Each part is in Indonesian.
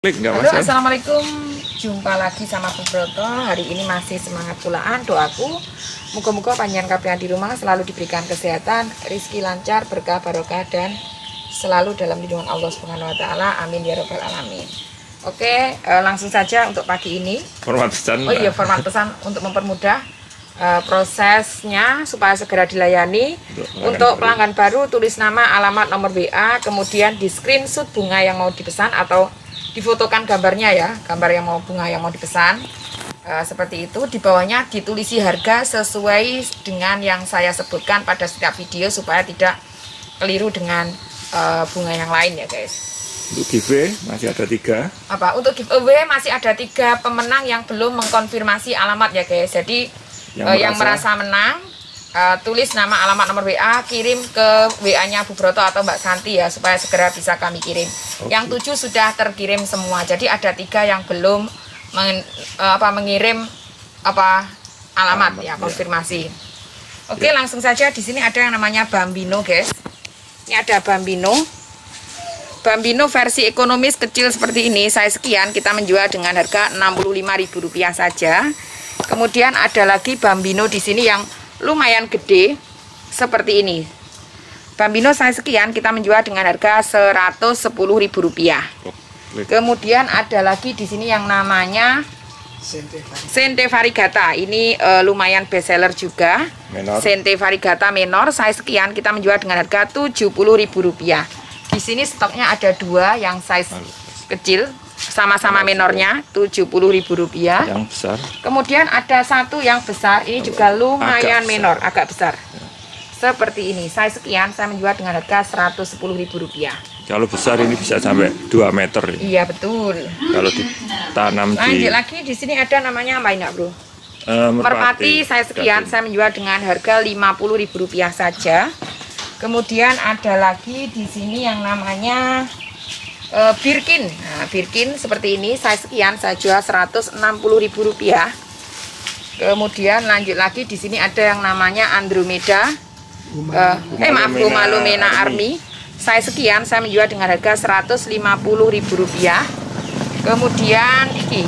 Klik nggak Halo, assalamualaikum. Jumpa lagi sama Bu Broto. Hari ini masih semangat pulaan. Doaku, moga-moga panjang kapian di rumah selalu diberikan kesehatan, rizki lancar, berkah barokah dan selalu dalam lindungan Allah Subhanahu Wa Taala. Amin ya robbal alamin. Oke, eh, langsung saja untuk pagi ini. Format pesan. Oh iya, format pesan untuk mempermudah eh, prosesnya supaya segera dilayani. Untuk Untuk pelanggan pelanggan baru tulis nama, alamat, nomor WA, kemudian di screenshot bunga yang mau dipesan atau difotokan gambarnya ya, gambar yang mau bunga yang mau dipesan. Eh, seperti itu di bawahnya ditulisi harga sesuai dengan yang saya sebutkan pada setiap video supaya tidak keliru dengan eh, bunga yang lain ya guys Untuk giveaway masih ada tiga. apa untuk giveaway masih ada tiga pemenang yang belum mengkonfirmasi alamat ya guys jadi Yang eh, yang merasa- merasa menang eh, tulis nama alamat nomor WA kirim ke WA nya Bu Broto atau Mbak Santi ya supaya segera bisa kami kirim. Oke. yang tujuh sudah terkirim semua. Jadi ada tiga yang belum men- eh, apa mengirim apa alamat, Alamat, ya ya. konfirmasi. Oke langsung saja. Di sini ada yang namanya Bambino guys. Ini ada Bambino. Bambino versi ekonomis kecil seperti ini, saya sekian kita menjual dengan harga Rp65.000 saja. Kemudian ada lagi Bambino di sini yang lumayan gede seperti ini. Bambino saya sekian kita menjual dengan harga Rp110.000. Oh, klik. Kemudian ada lagi di sini yang namanya Sente Varigata. Ini eh, lumayan best seller juga. Menor. Sente Varigata menor saya sekian kita menjual dengan harga Rp70.000. Di sini stoknya ada dua yang size kecil sama-sama menornya Rp70.000. Yang besar. Kemudian ada satu yang besar, ini juga lumayan Agak besar. menor, agak besar. Seperti ini, saya sekian saya menjual dengan harga Rp110.000. Kalau besar ini bisa sampai 2 meter. ya. Iya betul. Kalau ditanam di Lanjut lagi di sini ada namanya apa ini, Bro? eh, Merpati saya sekian saya menjual dengan harga Rp50.000 saja. Kemudian ada lagi di sini yang namanya eh, Birkin. Nah, Birkin seperti ini saya sekian saya jual Rp160.000. Kemudian lanjut lagi di sini ada yang namanya Andromeda. Eh, eh maaf Guma Lumena Army. Army. Saya sekian saya menjual dengan harga Rp150.000. Kemudian iki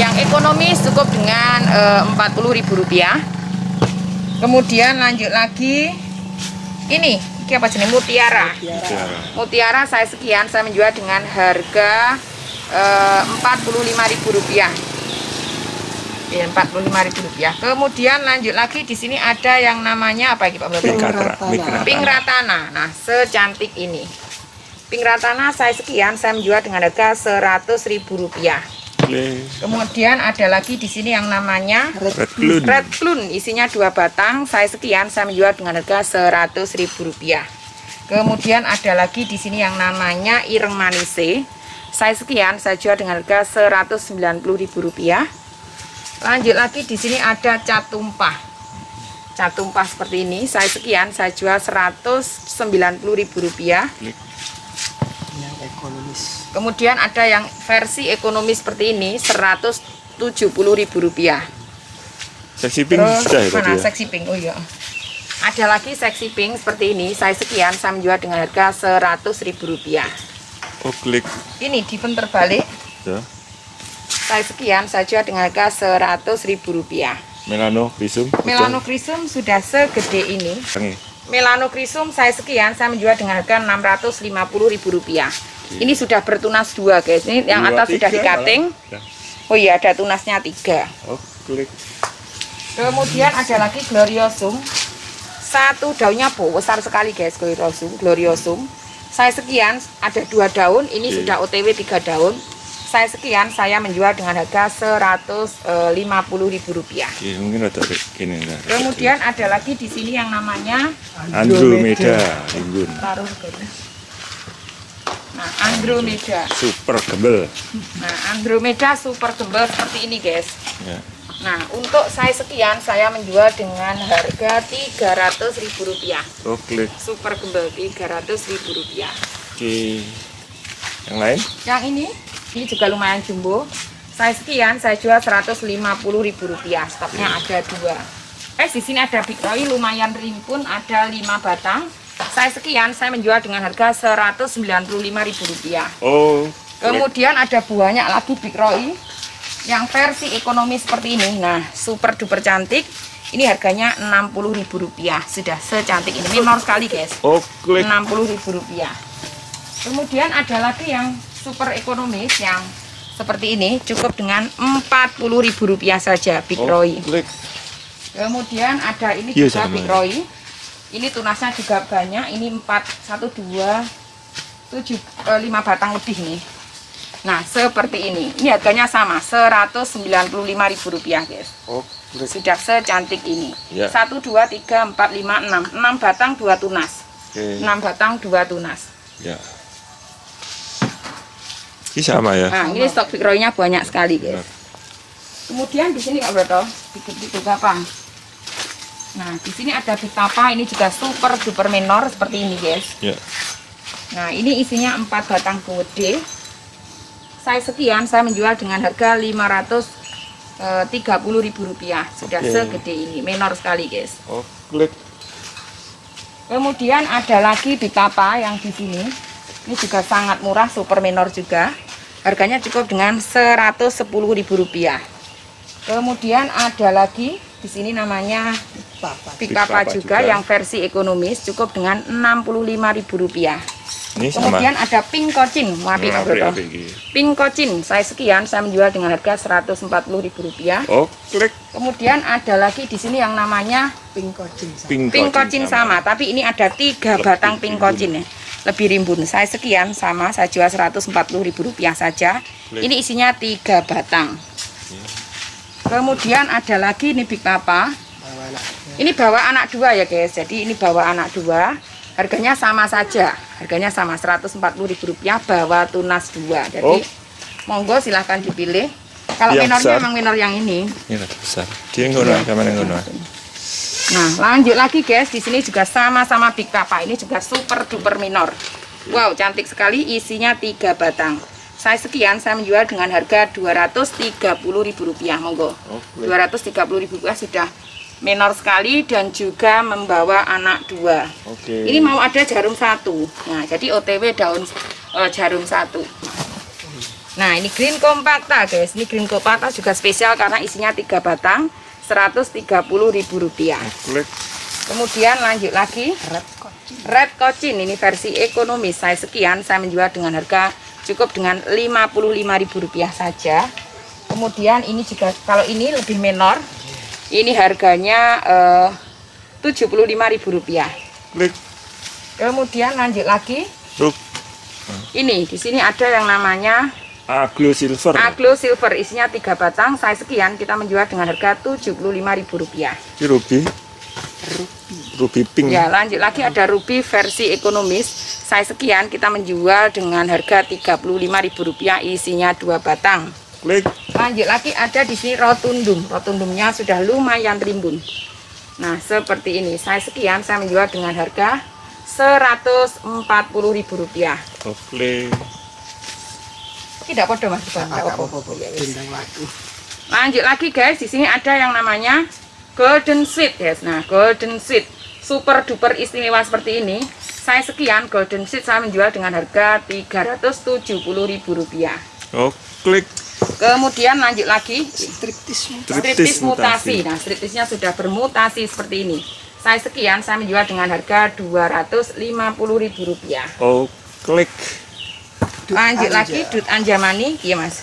yang ekonomis cukup dengan eh, Rp40.000. Kemudian lanjut lagi ini, ini apa jenis mutiara. Mutiara. Mutiara saya sekian saya menjual dengan harga eh, Rp45.000. Ya, Rp45.000. Kemudian lanjut lagi di sini ada yang namanya apa ini Pak Broto? Pink Ratra- Pink Ratana. Pink ratana. Nah, secantik ini. Pink ratana saya sekian saya menjual dengan harga Rp100.000. Klik. Kemudian ada lagi di sini yang namanya Red Clun. Red Clun isinya dua batang. Saya sekian saya menjual dengan harga Rp100.000. Kemudian ada lagi di sini yang namanya ireng manise. Saya sekian saya jual dengan harga Rp190.000. Lanjut lagi di sini ada cat tumpah. Cat tumpah seperti ini. Saya sekian saya jual Rp190.000 ekonomis Kemudian ada yang versi ekonomi seperti ini, seratus tujuh puluh ribu rupiah. Seksi pink Terus sudah ya mana ya? seksi pink? Oh iya. Ada lagi seksi pink seperti ini. Saya sekian, saya menjual dengan harga seratus ribu rupiah. Oh, klik. Ini dipen terbalik. Ya. Saya sekian, saya jual dengan harga seratus ribu rupiah. Melanochrysum. Melanochrysum sudah segede ini. Ini. Melanochrysum saya sekian, saya menjual dengan harga enam ratus lima puluh ribu rupiah. Ini sudah bertunas dua guys. Ini yang Dua, atas sudah tiga, dikating. malah. Ya. Oh iya, ada tunasnya tiga. Oh, klik. Kemudian ada lagi gloriosum. Satu daunnya besar sekali guys gloriosum. Gloriosum. Saya sekian, ada dua daun. Ini Oke. sudah OTW tiga daun. Saya sekian, saya menjual dengan harga Rp150.000. Oke, mungkin ada ini. Kemudian ada lagi di sini yang namanya Andromeda Rimbun. taruh. Nah, Andromeda. Super gembel. Nah, Andromeda super gembel seperti ini, guys. Ya. Nah, untuk saya sekian, saya menjual dengan harga Rp300.000. Oh, klik. Super gembel Rp300.000. Oke. Yang lain? Yang ini, ini juga lumayan jumbo. Saya sekian, saya jual Rp150.000. Stoknya ada dua. Eh, di sini ada Big Roy lumayan rimpun, ada 5 batang. Saya sekian, saya menjual dengan harga Rp195.000. Oh. Kemudian ada banyak lagi Big Roy yang versi ekonomi seperti ini. Nah, super duper cantik. Ini harganya Rp60.000. Sudah secantik ini. Minor sekali, guys. Klik. Rp60.000. Kemudian ada lagi yang super ekonomis yang seperti ini cukup dengan Rp40.000 saja Big Oh, Roy. klik. Kemudian ada ini Iya, juga sama. Big Roy. Ini tunasnya juga banyak. Ini 4 1 2 7 5 batang lebih nih. Nah, seperti ini. Ini harganya sama, Rp195.000, guys. Oh, klik. Sudah secantik ini. Ya. 1 2 3 4 5 6. 6 batang 2 tunas. Oke. 6 batang 2 tunas. Ya. Ini sama ya. Nah, ini stok Big Roy-nya banyak sekali, guys. Benar. Kemudian di sini Kak Broto, dikit-dikit apa? Nah, di sini ada Big Tapa, ini juga super duper menor seperti ini, guys. Ya. Nah, ini isinya 4 batang gede. Saya sekian, saya menjual dengan harga eh, Rp530.000. Sudah Oke. segede ini, menor sekali, guys. Oh, klik. Kemudian ada lagi Big Tapa yang di sini. Ini juga sangat murah, super menor juga. Harganya cukup dengan Rp110.000. Kemudian ada lagi di sini namanya Papa juga, juga. yang versi ekonomis cukup dengan Rp65.000. Ini sama. Kemudian ada pink kocin, maaf Hmm. Pink kocin, saya sekian, saya menjual dengan harga Rp140.000. Oh, klik. Kemudian ada lagi di sini yang namanya Pink kocin. sama. Pink, pink kocin sama. tapi ini ada tiga Lebih batang pink kocin ya. Lebih rimbun. Saya sekian sama, saya jual Rp140.000 saja. Klik. Ini isinya tiga batang. Kemudian ada lagi ini Big Papa. Bawa anak. Ini bawa anak dua ya guys. Jadi ini bawa anak dua. Harganya sama saja. Harganya sama Rp140.000 bawa tunas dua. Jadi Oh. monggo silahkan dipilih. Kalau Yang minornya besar. memang minor yang ini. Ini besar. Dia ngono, sama yang ngono. Nah, lanjut lagi guys. Di sini juga sama-sama Big Papa. Ini juga super duper minor. Wow, cantik sekali. Isinya tiga batang. Saya sekian, saya menjual dengan harga Rp230.000. Monggo. Oh, klik. Rp230.000 sudah minor sekali dan juga membawa anak dua. Oke. Ini mau ada jarum satu. Nah, jadi OTW daun eh, jarum satu. Nah, ini green compacta, guys. Ini green compacta juga spesial karena isinya tiga batang, Rp130.000. Klik. Kemudian lanjut lagi, Red kocin. red cocin ini versi ekonomis. Saya sekian, saya menjual dengan harga cukup dengan Rp55.000 saja. Kemudian ini juga kalau ini lebih menor. Ini harganya eh, Rp75.000. Klik. Kemudian lanjut lagi. Ini di sini ada yang namanya Aglo silver. Aglo Silver isinya tiga batang. Saya sekian kita menjual dengan harga Rp75.000. Ini ruby. Ruby pink. Ya, lanjut lagi ada ruby versi ekonomis. Saya sekian kita menjual dengan harga Rp35.000 isinya dua batang. Klik. Lanjut lagi ada di sini rotundum. Rotundumnya sudah lumayan rimbun. Nah, seperti ini. Saya sekian saya menjual dengan harga Rp140.000. Oh, klik. Tidak podo Mas. Ya. Lanjut lagi guys, di sini ada yang namanya Golden Sweet guys. Nah, Golden Sweet super duper istimewa seperti ini. Saya sekian Golden Sweet saya menjual dengan harga Rp370.000. Oh, klik. Kemudian lanjut lagi Striptis mu. Striptis striptis mutasi. mutasi. Nah, striptisnya sudah bermutasi seperti ini. Saya sekian saya menjual dengan harga Rp250.000. Oh, klik. Dut Lanjut Anja. lagi Dut Anjamani, iya Mas.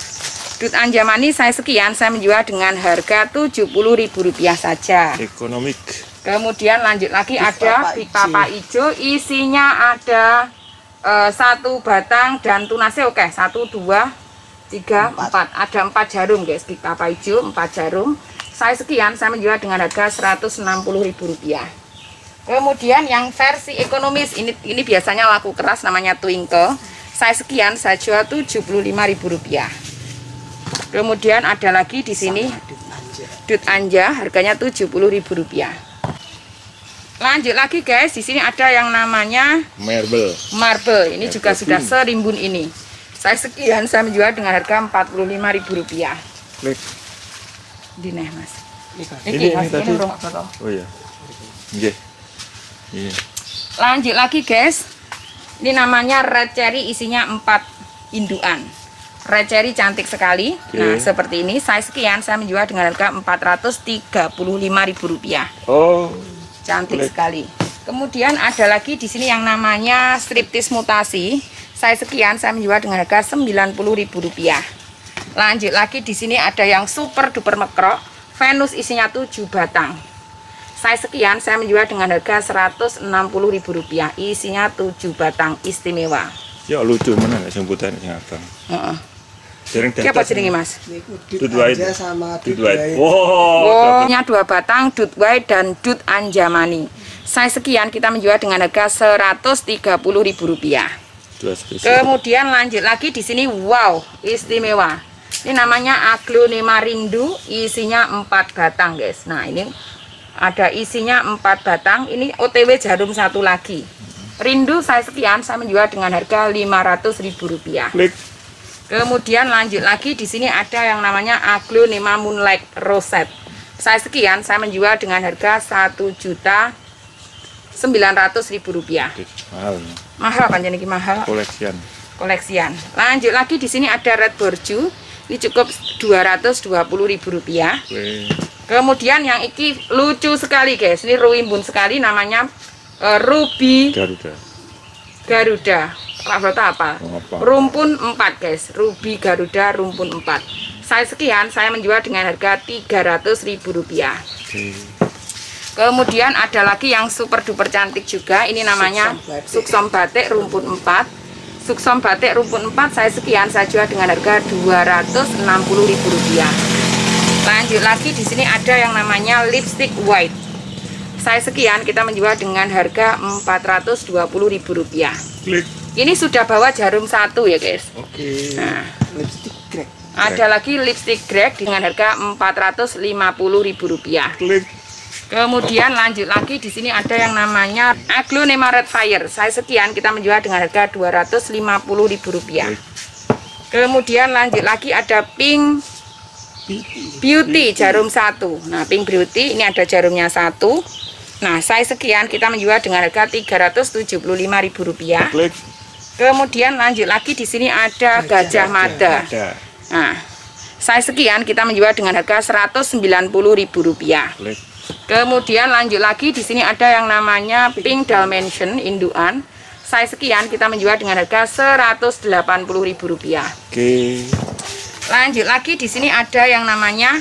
Dut Anjamani saya sekian, saya menjual dengan harga Rp70.000 saja. Ekonomik. Kemudian lanjut lagi ada Ijo. Papa Ijo, isinya ada eh, satu batang dan tunasnya oke, satu dua tiga Empat. empat, ada empat jarum guys, Big Papa Ijo empat jarum. Saya sekian, saya menjual dengan harga Rp160.000. Kemudian yang versi ekonomis ini ini biasanya laku keras namanya Twinkle. Saya sekian, saya jual Rp75.000. Kemudian ada lagi di sini Dut Anja. Harganya Rp70.000. Lanjut lagi guys, di sini ada yang namanya Marble. marble. Ini juga Marble sudah pink. serimbun ini. Saya sekian, saya menjual dengan harga Rp45.000. Klik. Di nih mas. Ini. Ini, Ini- tadi. Oh iya. Nggih. Iya. Lanjut lagi guys. Ini namanya red cherry isinya 4 induan. Red cherry cantik sekali. Oke. Nah, seperti ini size sekian saya menjual dengan harga Rp435.000. Oh, Cantik Boleh. sekali. Kemudian ada lagi di sini yang namanya striptis mutasi. Saya sekian saya menjual dengan harga Rp90.000. Lanjut lagi di sini ada yang super duper mekrok. Venus isinya 7 batang. Saya sekian saya menjual dengan harga Rp160.000. Isinya 7 batang istimewa. ya lucu mana nek sebutan sing abang. Heeh. Dereng Siapa jenenge Mas? Dut White. Sama Dut White. Wow. Oh, dua batang Dut White dan Dut Anjamani. Saya sekian kita menjual dengan harga Rp130.000. Dua spesial. Kemudian lanjut lagi di sini wow, istimewa. Ini namanya aglonema rindu, isinya 4 batang, guys. Nah, ini ada isinya 4 batang. Ini OTW jarum satu lagi. Rindu saya sekian, saya menjual dengan harga Rp500.000. Klik. Kemudian lanjut lagi di sini ada yang namanya aglonema moonlight rosette. Saya sekian, saya menjual dengan harga Rp1.900.000. Mahal. Mahal kan jadi mahal Koleksian. koleksian. Lanjut lagi di sini ada red borju. Ini cukup Rp220.000. Klik. Kemudian yang ini lucu sekali guys. Ini ruimbun sekali namanya eh, ruby Garuda. Garuda. Pak Broto apa? Apa? Rumpun 4 guys. Ruby Garuda rumpun 4. Saya sekian, saya menjual dengan harga Rp300.000. Oke. Kemudian ada lagi yang super duper cantik juga. Ini namanya Suksom batik. Suksom Batik rumpun 4. Suksom Batik rumpun 4 saya sekian saya jual dengan harga Rp260.000. Lanjut lagi di sini ada yang namanya lipstick white. Saya sekian kita menjual dengan harga Rp420.000. Klik. Ini sudah bawa jarum satu ya guys. Oke. Nah, Lipstick crack. ada lagi lipstick greg dengan harga Rp450.000. Klik. Kemudian lanjut lagi di sini ada yang namanya aglonema red fire. Saya sekian kita menjual dengan harga Rp250.000. Kemudian lanjut lagi ada pink beauty jarum satu. Nah, pink beauty ini ada jarumnya satu. Nah, saya sekian kita menjual dengan harga Rp375.000. Klik. Kemudian lanjut lagi di sini ada gajah mada. Ada. Nah, saya sekian kita menjual dengan harga Rp190.000. Klik. Kemudian lanjut lagi di sini ada yang namanya Pink Dalmatian induan. Saya sekian kita menjual dengan harga Rp180.000. Oke. Lanjut lagi di sini ada yang namanya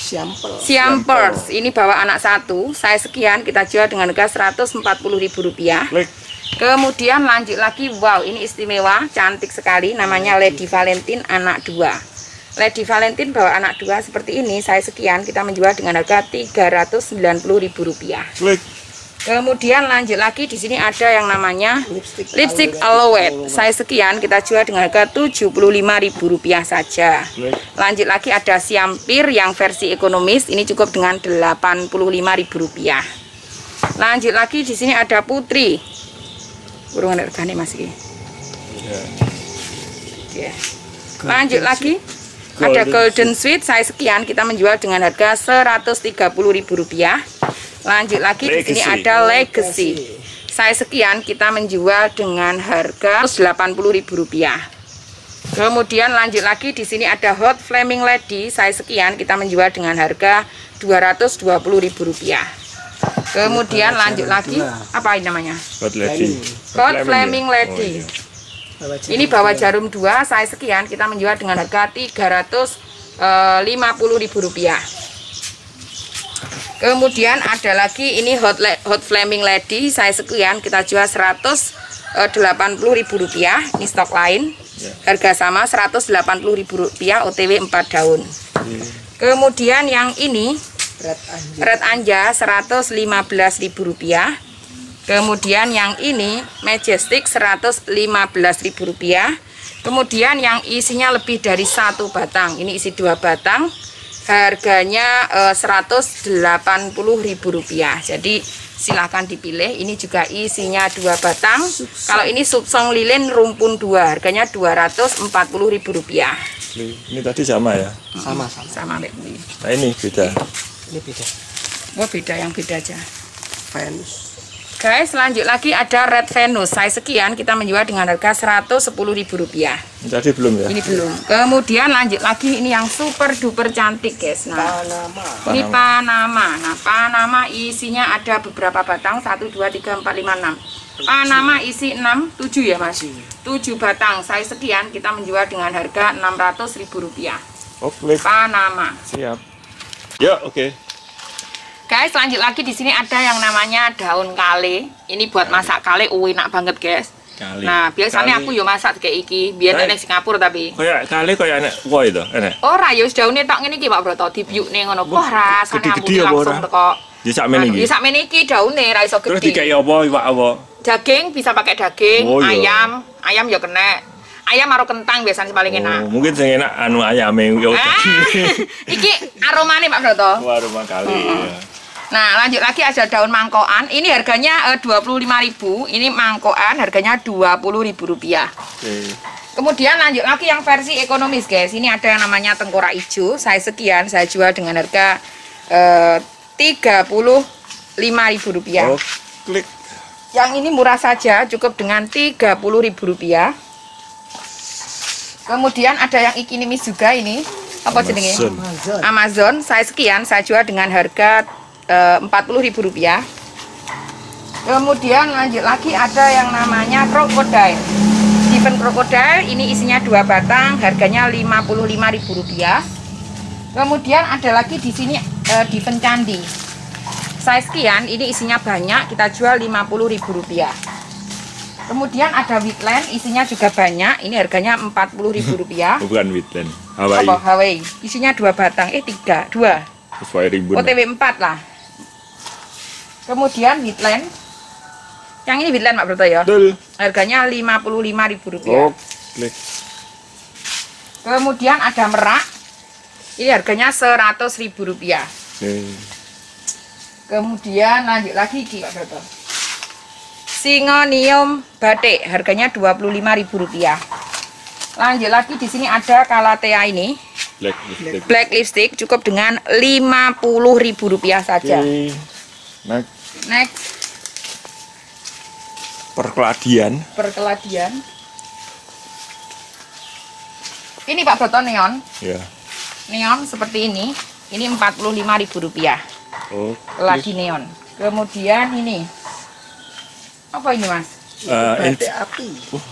Sampel. Siampers. Ini bawa anak satu. Saya sekian kita jual dengan harga Rp140.000. Klik. Kemudian lanjut lagi, wow ini istimewa, cantik sekali, namanya Lady Valentine anak dua. Lady Valentine bawa anak dua seperti ini, saya sekian kita menjual dengan harga Rp390.000. Kemudian lanjut lagi di sini ada yang namanya Lipstick, lipstick. Alouette. Saya sekian kita jual dengan harga Rp75.000 saja. Lanjut lagi ada siampir yang versi ekonomis, ini cukup dengan Rp85.000. Lanjut lagi di sini ada putri. Kurungan regane Mas iki. Ya. Ya. Lanjut lagi ada golden sweet saya sekian kita menjual dengan harga Rp130.000. Lanjut lagi di sini ada legacy. Saya sekian kita menjual dengan harga Rp180.000. Kemudian lanjut lagi di sini ada hot flaming lady. Saya sekian kita menjual dengan harga Rp220.000. Kemudian lanjut lagi apa ini namanya? Hot lady. Hot flaming lady. Bawa jarum Ini bawa jarum dua, saya sekian kita menjual dengan harga eh, Rp350.000. Kemudian ada lagi ini hot hot flaming lady, saya sekian kita jual Rp180.000. Ini stok lain. Ya. Harga sama Rp180.000 OTW 4 daun. Oke. Kemudian yang ini Red Anja. Red Anja Rp115.000. Kemudian yang ini Majestic Rp115.000. Kemudian yang isinya lebih dari satu batang. Ini isi dua batang. Harganya eh, Rp180.000. Jadi silahkan dipilih. Ini juga isinya dua batang. Kalau ini subsong lilin rumpun dua, harganya Rp240.000. Klik. Ini tadi sama ya. Sama-sama. Sama Mbak Budi. Nah ini beda. Ini beda. Oh beda yang beda aja. Venus. Guys, lanjut lagi ada Red Venus. Saya sekian kita menjual dengan harga Rp110.000. Tadi belum ya? Ini belum. Kemudian lanjut lagi ini yang super duper cantik, guys. Nah, Panama. ini Panama. Nah, Panama isinya ada beberapa batang. 1 2 3 4 5 6. Panama isi 6, 7 ya, Mas? 7 batang. Saya sekian kita menjual dengan harga Rp600.000. Oh, klik. Panama. Siap. Ya, oke. Guys, lanjut lagi di sini ada yang namanya daun kale. Ini buat masak kale, uh, enak banget, guys. Kali. Nah, biasanya Kali. aku yo masak kayak iki, biar Baik. enek Singapura tapi. Kayak kali kayak enak woi itu, enak. Ora ya wis daune tok ngene iki Pak Broto, dibiukne ngono. Wah, rasane ambune apa langsung teko. Di sakmene Anu, iki. Ya sakmene iki daune ra iso Terus dikai apa iwak apa? Daging bisa pakai daging, Oh, iya. ayam, ayam ya kena. Ayam karo kentang biasanya paling enak. Oh, mungkin sing enak anu ayame yo. Ah, iki aromane Pak Broto. Wah, rumah kali. ya. Nah, lanjut lagi ada daun mangkokan. Ini harganya eh, 25.000. Ini mangkokan harganya Rp20.000. Oke. Kemudian lanjut lagi yang versi ekonomis, guys. Ini ada yang namanya tengkorak hijau. Saya sekian, saya jual dengan harga eh, Rp35.000. Oh, klik. Yang ini murah saja, cukup dengan Rp30.000. Kemudian ada yang ikinimis juga ini. Apa jenenge? Amazon. Amazon. Saya sekian saya jual dengan harga eh, Rp40.000 kemudian lanjut lagi ada yang namanya crocodile Steven crocodile ini isinya dua batang harganya Rp55.000 kemudian ada lagi di sini eh, Diven candi saya sekian ini isinya banyak kita jual Rp50.000 kemudian ada wheatland isinya juga banyak ini harganya Rp40.000 Oh, bukan Witland. Hawaii. apa Hawaii? Isinya dua batang eh tiga dua. Sesuai rimbun. OTW 4 lah kemudian Wheatland yang ini Wheatland Pak Broto ya Betul. harganya Rp55.000 Oh, klik. kemudian ada merak ini harganya Rp100.000 Oke. kemudian lanjut lagi di Pak Broto Singonium batik harganya Rp25.000 lanjut lagi di sini ada Calathea ini Black lipstick. black lipstick cukup dengan Rp50.000 saja Oke. Nah, next. Perkeladian. perkeladian. Ini Pak Broto neon. Ya. neon seperti ini. Ini Rp45.000 Oh. keladi neon. Kemudian ini. Apa ini mas? Eh, in- Batik api.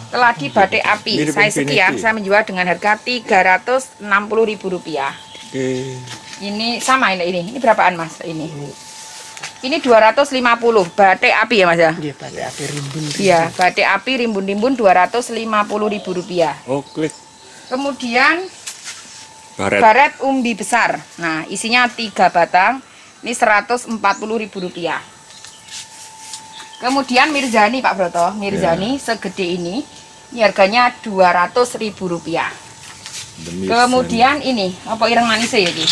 keladi batik api. Mirip saya sekian. saya menjual dengan harga Rp360.000 Oke. ini sama ini ini. Ini berapaan mas ini ini 250 batik api ya mas ya Dia batik api rimbun. iya batik api rimbun-rimbun Rp250.000 Oh, klik. kemudian Baret. Baret umbi besar. Nah, isinya tiga batang. Ini Rp140.000. Kemudian Mirzani Pak Broto, Mirzani segede ini. Ini harganya Rp200.000. Demi Kemudian ini, apa ireng manis ya ini?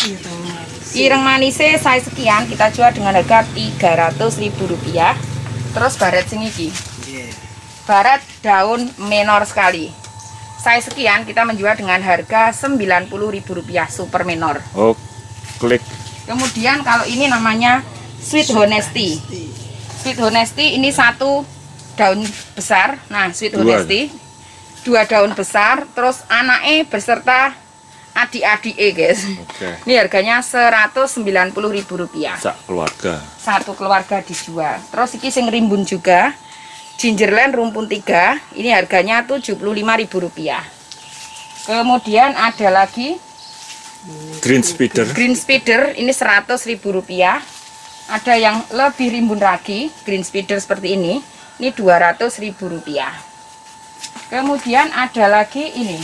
Ireng manis saya sekian kita jual dengan harga Rp300.000. Terus baret sing iki. Iya. Barat daun menor sekali. Saya sekian kita menjual dengan harga Rp90.000 super menor. Oh, klik. Kemudian kalau ini namanya Sweet Honesty. Sweet Honesty ini satu daun besar. Nah, Sweet Dua. Honesty dua daun besar, terus anaknya beserta adik-adik guys. Oke. Ini harganya Rp190.000. Sak keluarga. Satu keluarga dijual. Terus iki sing rimbun juga. Gingerland rumpun 3, ini harganya Rp75.000. Kemudian ada lagi Green speeder. Green Speeder ini Rp100.000. Ada yang lebih rimbun lagi, Green Speeder seperti ini. Ini Rp200.000. Kemudian ada lagi ini.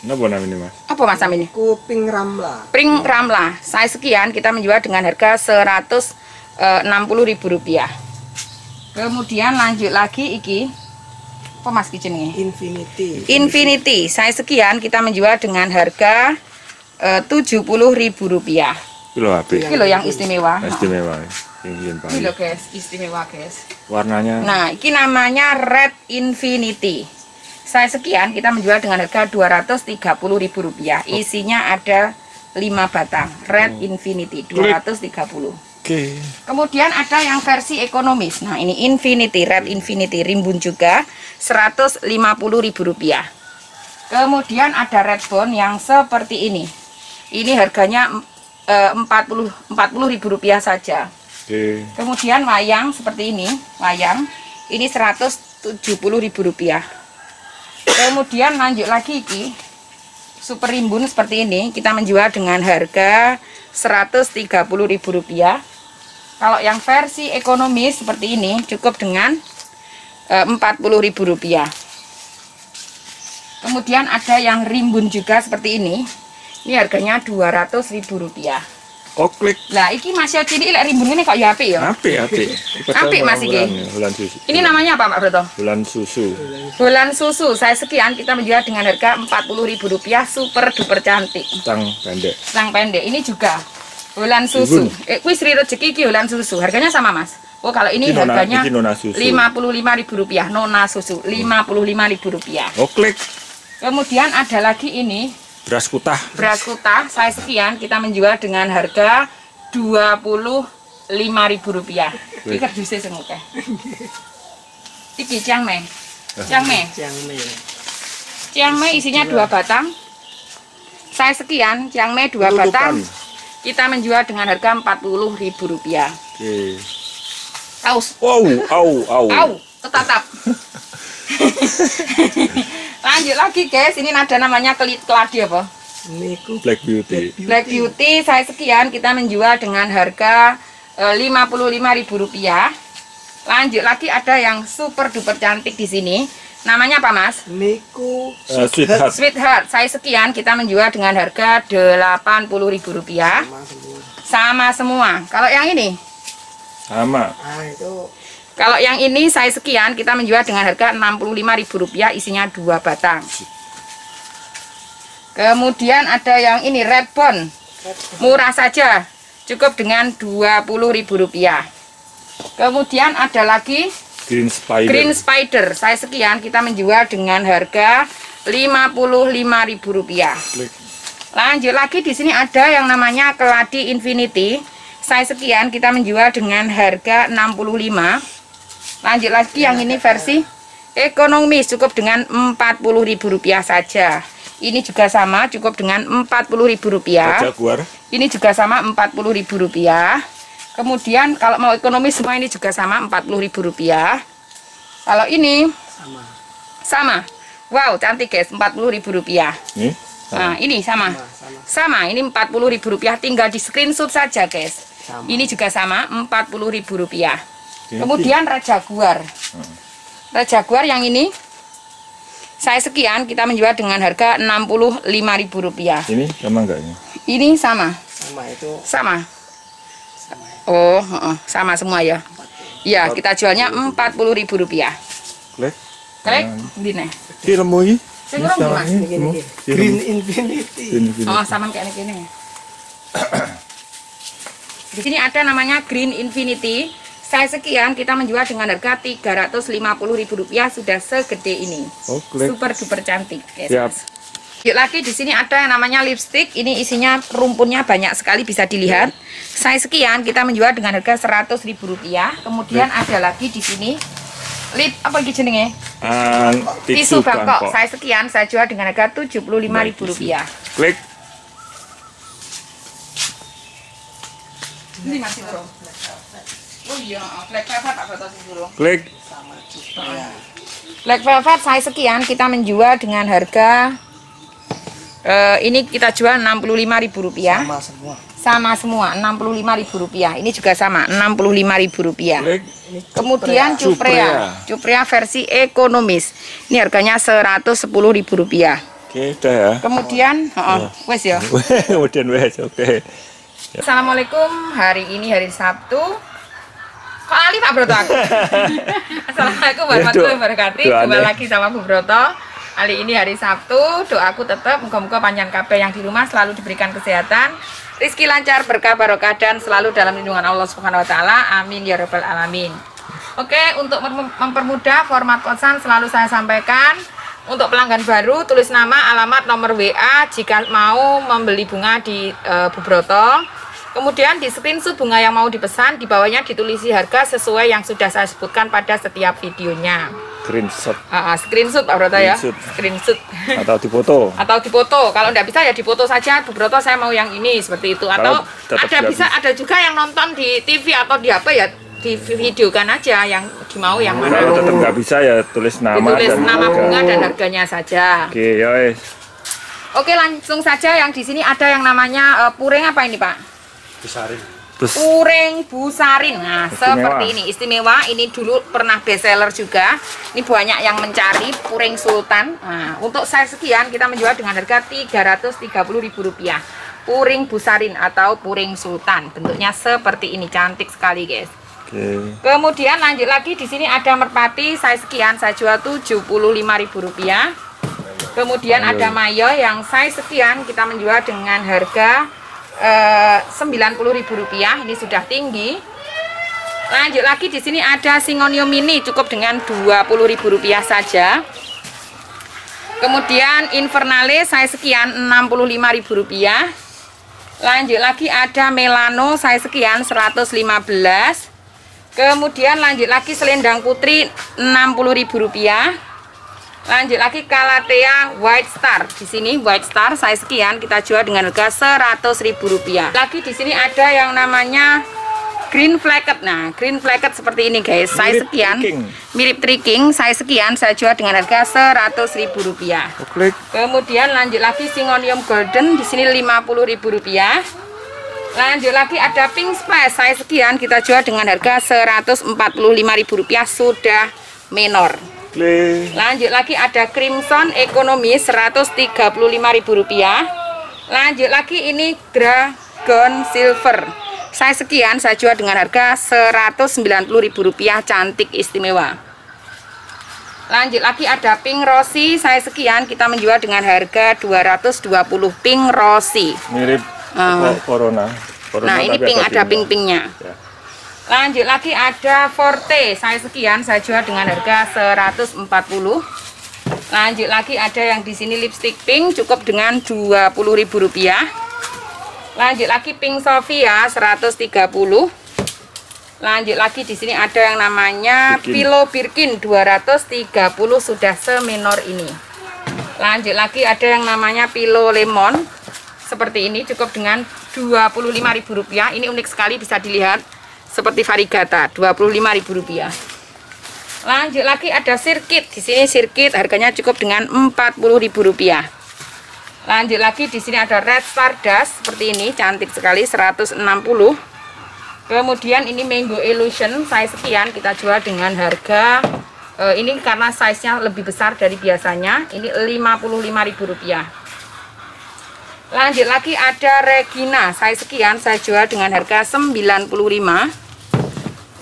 Napa namanya, Mas? Apa Mas Sam ini? Kuping ramla. Pring Ramlah. Saya sekian kita menjual dengan harga Rp160.000. Kemudian lanjut lagi iki. Apa Mas kitchen ini? Infinity. Infinity. Saya sekian kita menjual dengan harga eh, Rp70.000. Kilo HP. Ini loh yang istimewa. Istimewa. Ini loh Pak. guys, istimewa guys. Warnanya Nah, ini namanya Red Infinity. Saya sekian kita menjual dengan harga Rp230.000. Isinya ada 5 batang Red Infinity 230. Oke. Oke. Kemudian ada yang versi ekonomis. Nah, ini Infinity, Red Infinity, rimbun juga Rp150.000. Kemudian ada Red Bone yang seperti ini. Ini harganya eh, 40 Rp40.000 saja. Oke. Kemudian wayang seperti ini, wayang ini Rp170.000. Kemudian lanjut lagi iki super rimbun seperti ini kita menjual dengan harga Rp130.000. Kalau yang versi ekonomis seperti ini cukup dengan eh, Rp40.000. Kemudian ada yang rimbun juga seperti ini. Ini harganya Rp200.000. Oh klik. Lah iki masih cilik lek rimbun ini kok ya apik ya. Apik apik. Apik, Mas, iki. Bulan susu. Ini namanya apa Pak Broto? bulan susu. Bulan susu. Saya sekian kita menjual dengan harga Rp40.000 super duper cantik. Tang pendek. Sang pendek ini juga bulan susu. Eh kuwi Sri Rezeki iki bulan susu. Harganya sama Mas. Oh kalau ini Iki nona- harganya iki nona susu. Rp55.000 nona susu Rp55.000. Oh klik. Kemudian ada lagi ini Beras kutah. beras kutah saya sekian kita menjual dengan harga Rp25.000. Iki Wih. kerdusnya sing akeh. Iki Ciangmei. Ciangmei. Ciangmei. Ciangmei isinya dua batang. Saya sekian, Ciangmei dua batang. Kita menjual dengan harga Rp40.000. Oke. Aus. Wow, au, au. Au, ketatap. Lanjut lagi guys, ini ada namanya kelit keladi apa? Niku Black Beauty. Black Beauty saya sekian kita menjual dengan harga eh, Rp55.000. Lanjut lagi ada yang super duper cantik di sini. Namanya apa, Mas? Niku Eh, sweetheart. Sweetheart. Saya sekian kita menjual dengan harga Rp80.000. sama semua. Sama semua. Kalau yang ini, Sama. Ah itu kalau yang ini saya sekian kita menjual dengan harga Rp65.000 isinya dua batang. Kemudian ada yang ini red bone. Murah saja. Cukup dengan Rp20.000. Kemudian ada lagi Green Spider. green spider. Saya sekian kita menjual dengan harga Rp55.000. Klik. Lanjut lagi di sini ada yang namanya keladi infinity. Saya sekian kita menjual dengan harga 65. Lanjut lagi yang ini versi ekonomis cukup dengan Rp40.000 saja. Ini juga sama cukup dengan Rp40.000. Jaguar. Ini juga sama Rp40.000. Kemudian kalau mau ekonomis semua ini juga sama Rp40.000. Kalau ini sama sama. Wow, cantik guys, Rp40.000. Nih. Nah, ini sama. sama sama Sama, ini Rp40.000 tinggal di screenshot saja, guys. sama. Ini juga sama Rp40.000. Kemudian Raja Jaguar. Raja Jaguar yang ini saya sekian kita menjual dengan harga Rp65.000. Ini sama enggak ini? Ini sama, sama itu sama. sama ya. Oh, heeh, sama semua ya. Iya, kita jualnya Rp40.000. Klik. Klik, Nah. Ini lemu ini. Sing Mas. ini. Ini Green. Infinity. Oh, sama kayak ini. Di sini ada namanya Green Infinity. Saya sekian kita menjual dengan harga Rp350.000 sudah segede ini. Oh, klik. Super duper cantik, guys. Siap. Yuk lagi di sini ada yang namanya lipstick. Ini isinya rumpunnya banyak sekali bisa dilihat. Saya sekian kita menjual dengan harga Rp100.000. Kemudian ada lagi di sini lip apa iki jenenge? Ah, Tisu Bangkok. Saya sekian saya jual dengan harga Rp75.000. Klik. Ini masih turun. Oh iya, black velvet Pak Broto sing turun. Klik. sama Black velvet saya sekian kita menjual dengan harga eh, ini kita jual Rp65.000 sama semua. Sama semua Rp65.000 ini juga sama Rp65.000 Klik. ini kemudian Cuprea. cuprea. Cuprea. Versi ekonomis. Ini harganya Rp110.000 Oke, udah ya. kemudian oh, wes ya. Kemudian wes, oke. Assalamualaikum. Hari ini hari Sabtu Pak Broto. Aku Assalamualaikum warahmatullahi doa- wabarakatuh. Kembali lagi sama Bu Broto. Hari ini hari Sabtu Doaku tetap Moga-moga panjang kabeh yang di rumah Selalu diberikan kesehatan. Rizki lancar, berkah, barokah Dan selalu dalam lindungan Allah Subhanahu Wa Taala. Amin ya Rabbal Alamin. Oke, untuk mem- mempermudah format kosan selalu saya sampaikan. Untuk pelanggan baru tulis nama, alamat, nomor WA jika mau membeli bunga di eh, Bu Broto. Kemudian di screenshot bunga yang mau dipesan, di bawahnya ditulisi harga sesuai yang sudah saya sebutkan pada setiap videonya. Screenshot Ah, ah, screenshot Pak Broto ya. Screenshot. Atau difoto. Atau difoto. Kalau tidak bisa ya difoto saja. Bu Broto saya mau yang ini seperti itu. Atau ada bisa ada juga yang nonton di TV atau di apa ya di videokan aja yang dimau yang mana. Kalau tetap nggak bisa ya tulis nama Ditulis dan nama harga. bunga dan harganya saja. Oke, ya wes. Oke langsung saja yang di sini ada yang namanya eh, puring apa ini Pak? Terus Puring busarin. Nah, Istimewa. seperti ini istimewa. Ini dulu pernah bestseller juga. Ini banyak yang mencari puring sultan. Nah, untuk size sekian kita menjual dengan harga Rp330.000. Puring busarin atau puring sultan. Bentuknya seperti ini, cantik sekali, guys. oke. Kemudian lanjut lagi di sini ada merpati size sekian saya jual Rp75.000. Kemudian Mayo. ada mayo yang size sekian kita menjual dengan harga eh, Rp90.000. Ini sudah tinggi. Lanjut lagi di sini ada singonium mini cukup dengan Rp20.000 saja. Kemudian invernale size sekian Rp65.000. Lanjut lagi ada melano size sekian 115. Kemudian lanjut lagi selendang putri Rp60.000. Lanjut lagi Calathea White Star. Di sini White Star size sekian kita jual dengan harga Rp100.000. Lagi di sini ada yang namanya Green Flacket. Nah, Green Flacket seperti ini guys. Size Mirip sekian. tricking. Mirip tricking. Size sekian saya jual dengan harga Rp100.000. Klik. Kemudian lanjut lagi Singonium Golden di sini Rp50.000. Lanjut lagi ada Pink Spice saya sekian kita jual dengan harga Rp145.000 sudah minor. Lanjut lagi ada Crimson Ekonomi Rp135.000. Lanjut lagi ini Dragon Silver. Saya sekian saya jual dengan harga Rp190.000 cantik istimewa. Lanjut lagi ada pink rosy saya sekian kita menjual dengan harga 220 pink rosy. Mirip kok corona. Corona Nah, ini pink ada pink-pinknya. Ya. Lanjut lagi ada Forte saya sekian saya jual dengan harga 140. Lanjut lagi ada yang di sini lipstick pink cukup dengan Rp20.000. Lanjut lagi pink Sofia 130. Lanjut lagi di sini ada yang namanya Birkin. Pilo Birkin 230 sudah seminor ini. Lanjut lagi ada yang namanya Pilo Lemon seperti ini cukup dengan Rp25.000. Ini unik sekali bisa dilihat seperti varigata Rp25.000. Lanjut lagi ada sirkit. Di sini sirkit harganya cukup dengan Rp40.000. Lanjut lagi di sini ada red stardust seperti ini, cantik sekali 160. Kemudian ini mango illusion size sekian kita jual dengan harga eh, ini karena size-nya lebih besar dari biasanya, ini Rp55.000. Lanjut lagi ada Regina size sekian saya jual dengan harga 95.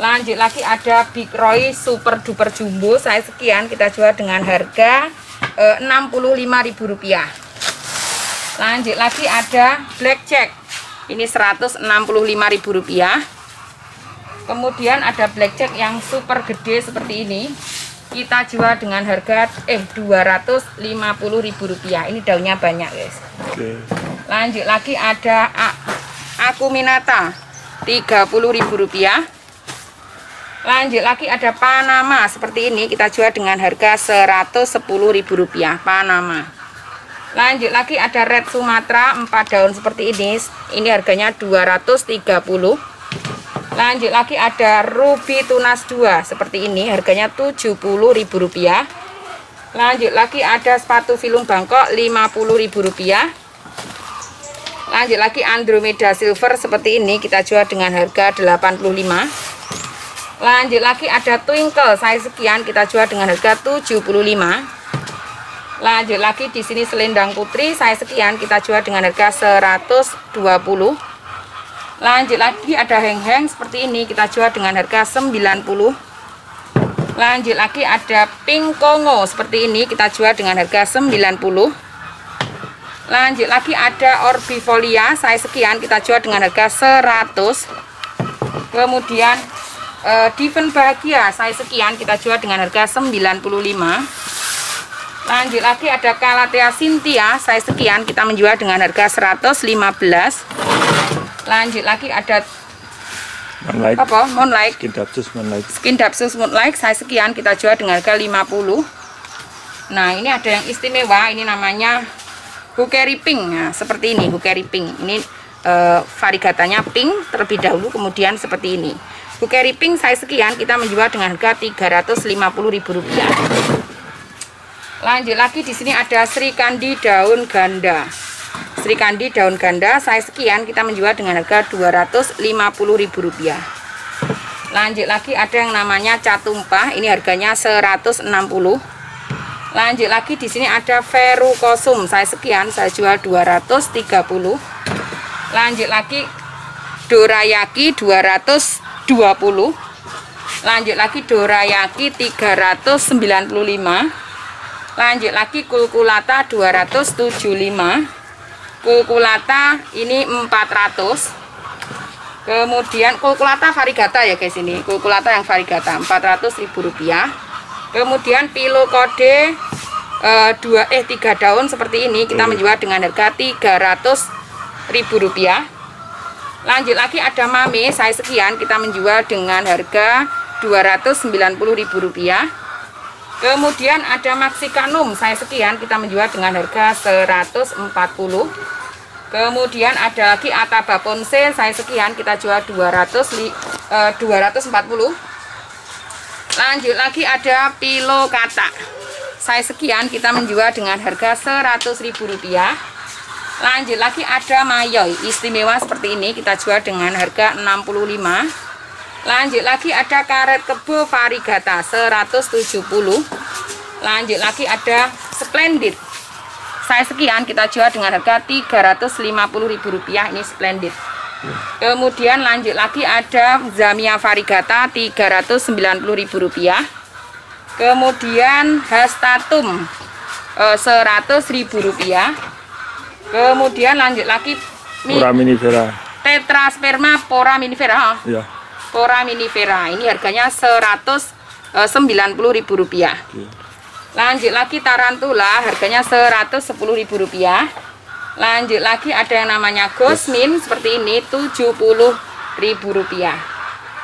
Lanjut lagi ada Big Roy Super Duper Jumbo saya sekian kita jual dengan harga eh, Rp65.000. Lanjut lagi ada Blackjack. Ini Rp165.000. Kemudian ada Blackjack yang super gede seperti ini. Kita jual dengan harga eh Rp250.000. Ini daunnya banyak, guys. Oke. Lanjut lagi ada A- Akuminata Rp30.000. Lanjut lagi ada Panama seperti ini kita jual dengan harga Rp110.000 Panama. Lanjut lagi ada Red Sumatera 4 daun seperti ini. Ini harganya 230. Lanjut lagi ada Ruby Tunas 2 seperti ini harganya Rp70.000. Lanjut lagi ada sepatu film Bangkok Rp50.000. Lanjut lagi Andromeda Silver seperti ini kita jual dengan harga 85. Lanjut lagi ada Twinkle size sekian kita jual dengan harga 75. Lanjut lagi di sini selendang putri size sekian kita jual dengan harga 120. Lanjut lagi ada heng-heng seperti ini kita jual dengan harga 90. Lanjut lagi ada pink kongo seperti ini kita jual dengan harga 90. Lanjut lagi ada orbifolia size sekian kita jual dengan harga 100. Kemudian eh, Diven bahagia size sekian kita jual dengan harga 95. Lanjut lagi ada Calathea Cynthia size sekian kita menjual dengan harga 115. Lanjut lagi ada Moonlight. apa? Moonlight. Skin Dapsus Moonlight. Skin Dapsus Moonlight saya sekian kita jual dengan harga 50. Nah, ini ada yang istimewa, ini namanya Hukeri Pink. Nah, seperti ini Hukeri Pink. Ini eh, variegatanya pink terlebih dahulu kemudian seperti ini. Hukeri Pink saya sekian kita menjual dengan harga Rp350.000. Lanjut lagi di sini ada Sri Kandi daun ganda. Sri Kandi daun ganda saya sekian kita menjual dengan harga Rp250.000. Lanjut lagi ada yang namanya catumpah, ini harganya 160. Lanjut lagi di sini ada veru kosum, saya sekian, saya jual 230. Lanjut lagi dorayaki 220. Lanjut lagi dorayaki 395. Lanjut lagi kulkulata 275. Kulkulata ini 400. Kemudian kulkulata varigata ya guys ini. Kulkulata yang varigata Rp400.000. Kemudian pilo kode eh, dua eh tiga daun seperti ini kita Hmm. menjual dengan harga Rp300.000. Lanjut lagi ada mame saya sekian kita menjual dengan harga Rp290.000. Kemudian ada Maxicanum saya sekian kita menjual dengan harga 140. Kemudian ada lagi Ataba Ponce saya sekian kita jual 200 li- eh, 240. Lanjut lagi ada Pilo Kata. Saya sekian kita menjual dengan harga Rp100.000. Lanjut lagi ada Mayoy istimewa seperti ini kita jual dengan harga 65. Lanjut lagi ada karet kebo varigata 170. Lanjut lagi ada Splendid. Saya sekian kita jual dengan harga Rp350.000 ini Splendid. Kemudian lanjut lagi ada Zamia varigata Rp390.000. Kemudian Hastatum eh, Rp100.000. Kemudian lanjut lagi Minifera. Tetrasperma foraminifera. Ya. Foraminifera. Ini harganya Rp190.000. Oke. Lanjut lagi tarantula, harganya Rp110.000. Lanjut lagi ada yang namanya gosmin seperti ini Rp70.000.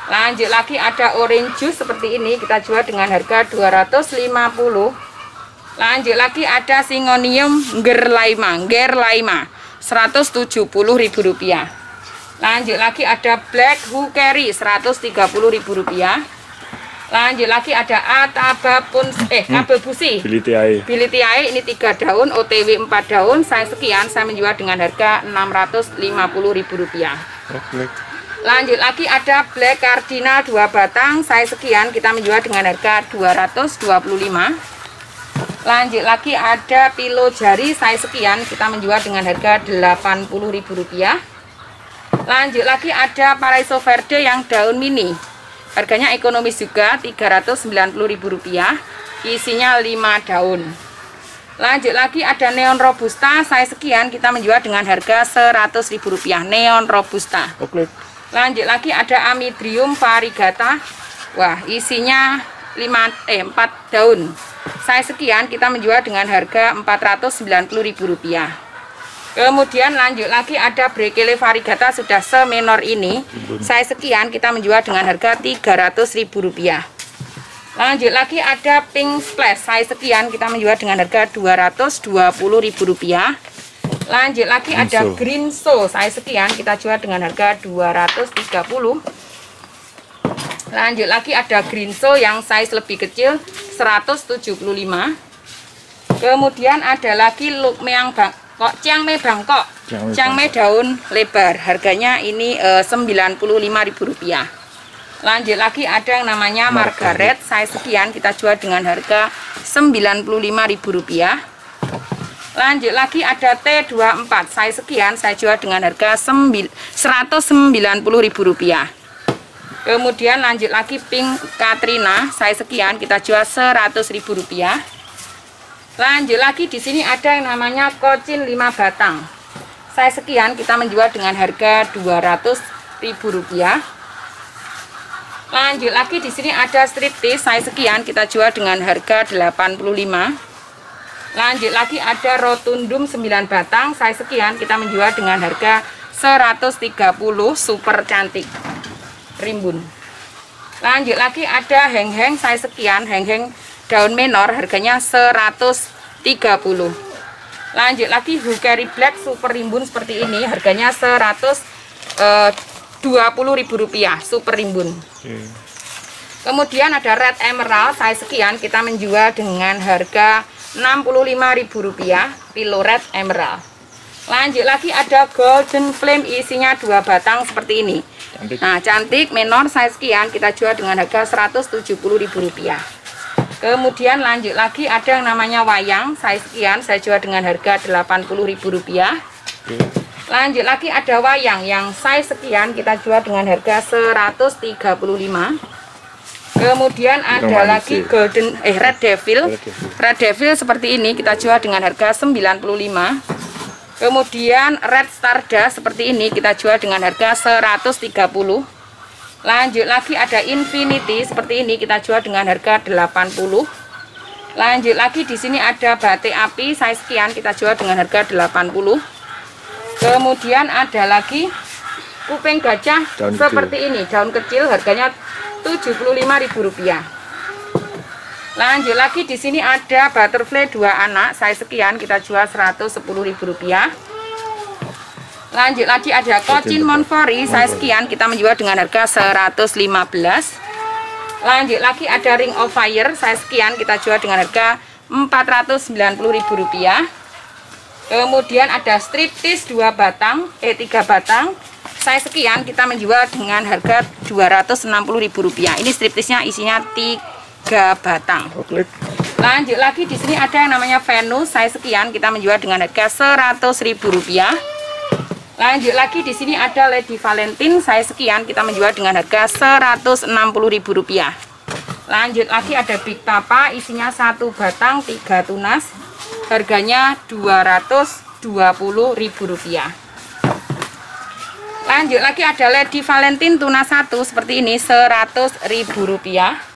Lanjut lagi ada orange juice seperti ini kita jual dengan harga 250. Lanjut lagi ada singonium gerlaima, gerlaima Rp170.000. Lanjut lagi ada black hukeri Rp130.000. Lanjut lagi ada atabapun eh kabel busi. Pilih TAE. Bilitiae ini 3 daun, OTW 4 daun, saya sekian, saya menjual dengan harga Rp650.000. Oke. Lanjut lagi ada black cardinal 2 batang, saya sekian, kita menjual dengan harga 225. Lanjut lagi ada pilo jari, saya sekian, kita menjual dengan harga Rp80.000. Lanjut lagi ada Paraiso Verde yang daun mini. Harganya ekonomis juga Rp390.000. Isinya 5 daun. Lanjut lagi ada neon robusta, saya sekian kita menjual dengan harga Rp100.000 neon robusta. Oke. Lanjut lagi ada amidrium variegata. Wah, isinya 5 eh 4 daun. Saya sekian kita menjual dengan harga Rp490.000. Kemudian lanjut lagi ada brekele variegata sudah semenor ini. Saya sekian kita menjual dengan harga Rp300.000. Lanjut lagi ada pink splash. Saya sekian kita menjual dengan harga Rp220.000. Lanjut lagi ada Green Soul. green soul. Saya sekian kita jual dengan harga 230. Lanjut lagi ada green soul yang size lebih kecil 175. Kemudian ada lagi lukmeang bangkok, ciangme bangkok. Ciangmei Ciangme daun lebar. Harganya ini eh, Rp95.000. Lanjut lagi ada yang namanya Margaret. Saya sekian kita jual dengan harga Rp95.000. Lanjut lagi ada T24. Saya sekian saya jual dengan harga sembil- Rp190.000. Kemudian lanjut lagi pink Katrina. Saya sekian kita jual Rp100.000. Lanjut lagi di sini ada yang namanya kocin 5 batang. Saya sekian kita menjual dengan harga Rp200.000. Lanjut lagi di sini ada striptease. Saya sekian kita jual dengan harga 85. Lanjut lagi ada rotundum 9 batang. Saya sekian kita menjual dengan harga 130 super cantik rimbun lanjut lagi ada heng-heng saya sekian heng-heng daun menor harganya 130 lanjut lagi Hukeri Black super rimbun seperti ini harganya 120.000 rupiah super rimbun Oke. kemudian ada Red Emerald saya sekian kita menjual dengan harga 65.000 rupiah pilo Red Emerald lanjut lagi ada Golden Flame isinya dua batang seperti ini Cantik. Nah, cantik menor saya sekian kita jual dengan harga Rp170.000. Kemudian lanjut lagi ada yang namanya wayang, saya sekian saya jual dengan harga Rp80.000. Oke. Lanjut lagi ada wayang yang saya sekian kita jual dengan harga 135. Kemudian ada lagi sih. golden eh red devil. Red Devil. Red devil seperti ini kita jual dengan harga 95. Kemudian red stardust seperti ini kita jual dengan harga 130. Lanjut lagi ada infinity seperti ini kita jual dengan harga 80. Lanjut lagi di sini ada batik api size sekian kita jual dengan harga 80. Kemudian ada lagi kuping gajah Daun seperti ini, daun kecil harganya Rp75.000. Lanjut lagi di sini ada butterfly dua anak, saya sekian kita jual Rp110.000. Lanjut lagi ada kocin monfori, saya sekian kita menjual dengan harga 115. Lanjut lagi ada ring of fire, saya sekian kita jual dengan harga Rp490.000. Kemudian ada striptis dua batang, eh tiga batang. Saya sekian kita menjual dengan harga Rp260.000. Ini striptisnya isinya tiga batang. Lanjut lagi di sini ada yang namanya Venus. Saya sekian kita menjual dengan harga Rp100.000. Lanjut lagi di sini ada Lady Valentine. Saya sekian kita menjual dengan harga Rp160.000. Lanjut lagi ada Big Tapa isinya satu batang tiga tunas. Harganya Rp220.000. Lanjut lagi ada Lady Valentine tuna satu seperti ini Rp100.000.